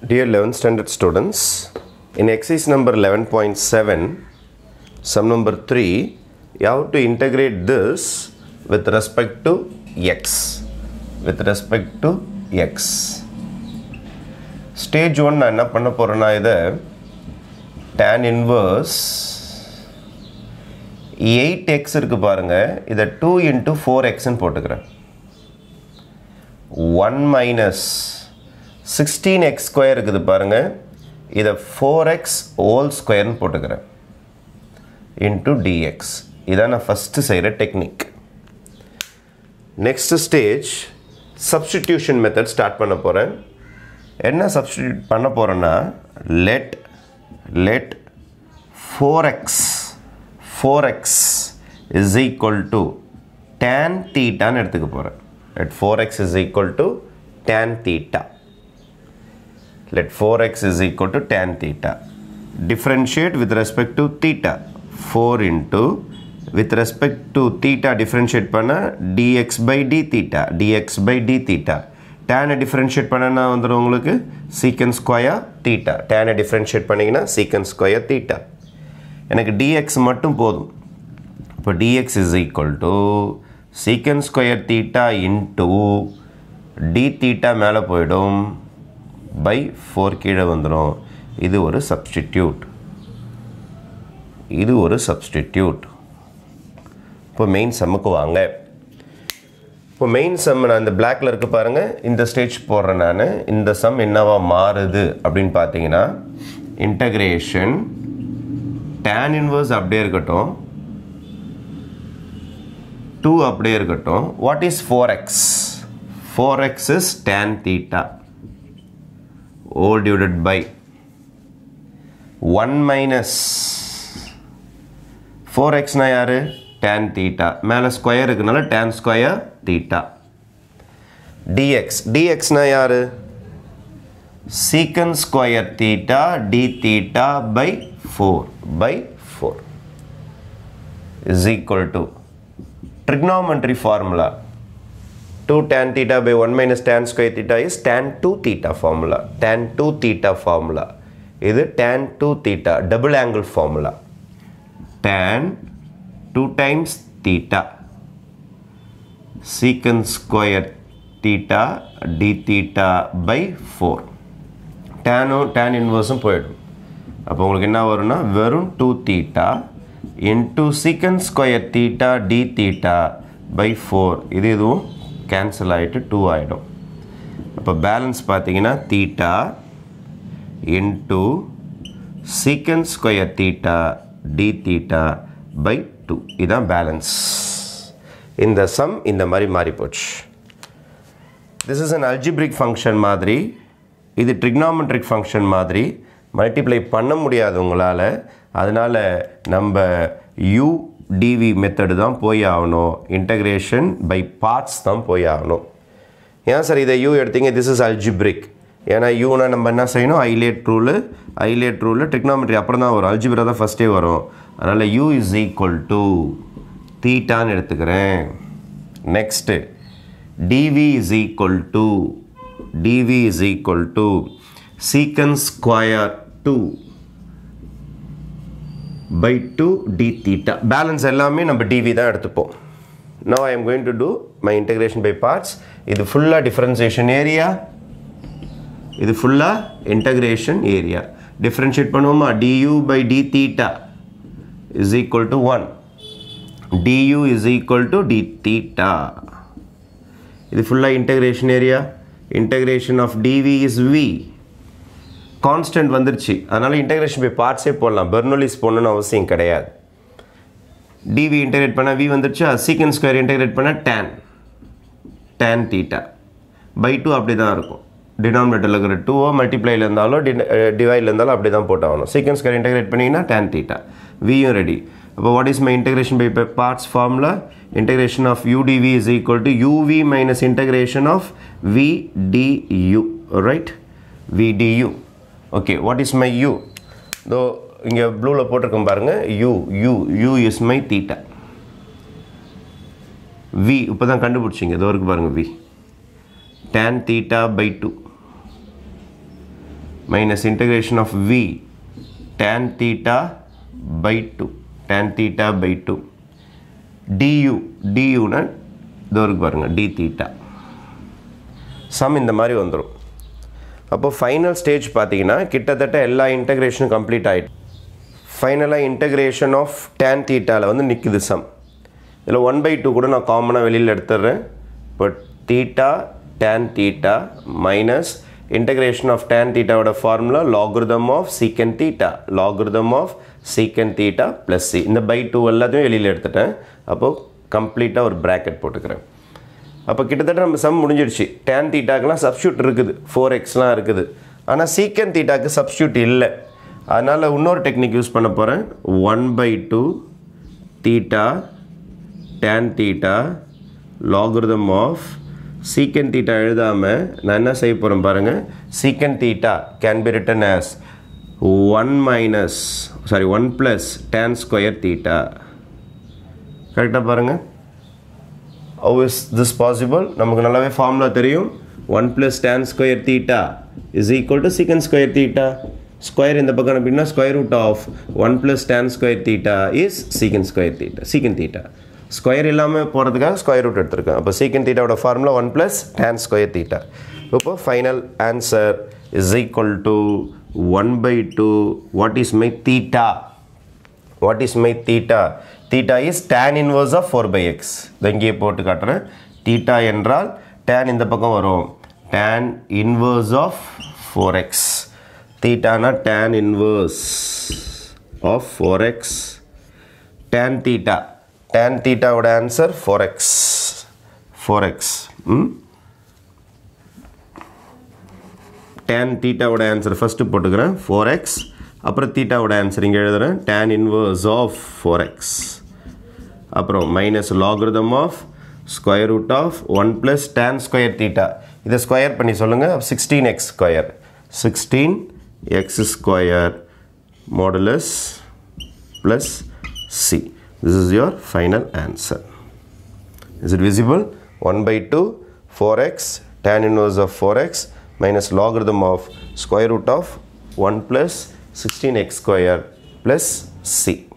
Dear 11th standard students, in exercise number 11.7, sum number 3, you have to integrate this with respect to x. With respect to x. Stage one நான் என்ன பண்ண போகிறேன்னா இதை tan inverse eight X இருக்குது பாருங்கள் இதை two into four எக்ஸ்ன்னு போட்டுக்கிறேன் one minus sixteen X square இருக்குது பாருங்கள் இதை ஃபோர் எக்ஸ் ஹோல் ஸ்கொயர்னு போட்டுக்கிறேன். இன்ட்டு டிஎக்ஸ் இதான் நான் ஃபஸ்ட்டு செய்கிற technique next stage substitution method start பண்ண போகிறேன் என்ன சப்ஸ்டிடியூட் பண்ண போகிறேன்னா let let four x four x is equal to tan தீட்டான்னு எடுத்துக்க போகிறேன் let 4x is equal to tan theta Let 4x is equal to tan theta. Differentiate with respect to theta. 4 into with respect to theta differentiate பண்ண dx by d theta dx by d theta tan differentiate பண்ணனா வந்துடும் உங்களுக்கு secant square theta tan differentiate பண்ணிங்கன்னா secant square theta எனக்கு dx மட்டும் போதும் இப்போ dx is equal to secant square theta into d theta மேலே போயிடும் பை ஃபோர் கீழே வந்துடும் இது ஒரு சப்ஸ்டிடியூட் இது ஒரு சப்ஸ்டிடியூட் இப்போ மெயின் சம்முக்கு வாங்க. இப்போ மெயின் சம் நான் இந்த பிளாக்ல இருக்க பாருங்கள் இந்த ஸ்டேஜ் போடுறேன் நான். இந்த சம் என்னவா மாறுது அப்படின்னு பார்த்தீங்கன்னா இன்டகிரேஷன் டேன் இன்வர்ஸ் அப்படியே இருக்கட்டும். டூ அப்படியே இருக்கட்டும். What is four X four X is tan theta whole divided by one minus four எக்ஸ்னா யார்? டேன் தீட்டா மேலே square இருக்குனால tan square theta d x டிஎக்ஸ்னா யார்? Secant square theta d theta by four by four is equal to trigonometry formula. 2 tan theta by 1 minus tan square theta is tan 2 theta formula tan 2 theta formula இது tan 2 theta double angle formula tan 2 times theta secant square theta d theta by 4 tan tan inverse போயிடும் அப்போ உங்களுக்கு என்ன வரும்னா வெறும் 2 theta into secant square theta d theta by four இது இதுவும் cancel ஆகிட்டு டூ ஆகிடும் அப்போ பேலன்ஸ் பார்த்தீங்கன்னா theta into secant square theta d theta by two இதுதான் பேலன்ஸ் இந்த சம் இந்த மாதிரி மாறி போச்சு. This is an algebraic function மாதிரி இது ட்ரிக்னாமெட்ரிக் ஃபங்க்ஷன் மாதிரி மல்டிப்ளை பண்ண முடியாது உங்களால் அதனால் நம்ம யூ டிவி மெத்தடு தான் போய் ஆகணும் இன்டகிரேஷன் பை பார்ட்ஸ் தான் போய் ஆகணும் ஏன் சார் இதை யூ எடுத்தீங்க? திஸ் இஸ் அல்ஜிப்ரிக் ஏன்னா யூனா நம்ம என்ன செய்யணும்? ILATE rule ILATE rule trigonometry அப்புறம் தான் வரும். அல்ஜிப்ரா தான் ஃபஸ்ட்டே வரும். அதனால் யூ இஸ் ஈக்குவல் டு தீட்டான்னு எடுத்துக்கிறேன். Next d v is equal to d v is equal to secant square two by two d theta balance எல்லாமே நம்ம டிவி தான் எடுத்துப்போம். Now I am going to do my integration by parts இது ஃபுல்லாக differentiation area இது ஃபுல்லாக integration area differentiate பண்ணுவோமா? D u by d theta is equal to one du is equal to d theta இது ஃபுல்லாக integration area integration of dv is v constant வந்துருச்சு. அதனால் integration by பார்ட்ஸே போடலாம். பெர்னோலிஸ் போடணும்னு அவசியம் கிடையாது. டிவி இன்டகிரேட் பண்ணால் வி வந்துருச்சா. சீக்கன் ஸ்கொயர் இன்டகிரேட் பண்ணால் tan tan theta by two அப்படி தான் இருக்கும். டினாமினேட்டரில் இருக்கிற டூவோ மல்டிப்ளைல இருந்தாலும் டி டிவைடில் இருந்தாலும் அப்படி தான் போட்டாகணும். சீக்கன் ஸ்கொயர் இன்டகிரேட் பண்ணிங்கன்னா டேன் தீட்டா வியும் ரெடி அப்போ what is my integration by parts formula integration of u d v is equal to u v minus integration of v d u right vdu okay what is my u தோ இங்கே ப்ளூவில் போட்டிருக்கோம் பாருங்கள் u u u is my theta v இப்போ தான் கண்டுபிடிச்சிங்க இதோ இருக்குது பாருங்கள் v tan theta by two minus integration of v tan theta by two tan theta by two du du நான் இது இருக்கு பாருங்க டி தீட்டா சம் இந்த மாதிரி வந்துடும் அப்போ ஃபைனல் ஸ்டேஜ் பார்த்தீங்கன்னா கிட்டத்தட்ட எல்லா இன்டகிரேஷனும் கம்ப்ளீட் ஆகிட்டு ஃபைனலாக இன்டகிரேஷன் ஆஃப் டேன் தீட்டாவில் வந்து நிற்குது சம் இதில் ஒன் பை டூ கூட நான் காமனாக வெளியில் எடுத்துடுறேன். இப்போ theta tan theta minus integration of tan தீட்டாவோட formula logarithm of secant theta logarithm of secant theta plus c இந்த பை டூ எல்லாத்தையும் வெளியில் எடுத்துட்டேன். அப்போது கம்ப்ளீட்டாக ஒரு ப்ராக்கெட் போட்டுக்கிறேன். அப்போ கிட்டத்தட்ட நம்ம சம் முடிஞ்சிடுச்சு. டேன் தீட்டாக்கெலாம் சப்ஸ்டியூட் இருக்குது. ஃபோர் எக்ஸ்லாம் இருக்குது. ஆனால் சீக்கன் தீட்டாக்கு சப்ஸ்டியூட் இல்லை. அதனால் இன்னொரு டெக்னிக் யூஸ் பண்ண போகிறேன் one by two theta tan theta logarithm of secant theta எழுதாமல் நான் என்ன செய்ய போகிறேன் பாருங்கள் secant theta can be written as one minus sorry one plus tan square theta கரெக்டாக பாருங்கள் ஹவு இஸ் திஸ் பாசிபிள் நமக்கு நல்லாவே ஃபார்முலா தெரியும். One plus tan square theta is equal to secant square theta square இந்த பக்கம் அப்படின்னா square root of one plus tan square theta is secant square theta secant theta square இல்லாமல் போகிறதுக்காக square root எடுத்திருக்கேன். அப்போ secant தீட்டாவோட formula one plus tan square theta இப்போ final answer is equal to one by two what is my theta what is my theta theta is tan inverse of four by x இங்கேயே போட்டு காட்டுறேன். Theta என்றால் tan இந்த பக்கம் வரும். Tan inverse of four x தீட்டானா tan inverse of four x tan theta tan தீட்டாவோட answer four x four x hmm? Tan தீட்டாவோட answer first போட்டுக்கிறேன். Four x அப்புறம் தீட்டாவோட ஆன்சர் இங்கே எழுதுகிறேன் tan inverse of four x அப்புறம் minus logarithm of square root of one plus tan square theta இதை square பண்ணி சொல்லுங்கள் sixteen x square sixteen x square modulus plus c this is your final answer Is it visible? 1 by 2, 4x, tan inverse of 4x minus logarithm of square root of 1 plus 16x square plus c.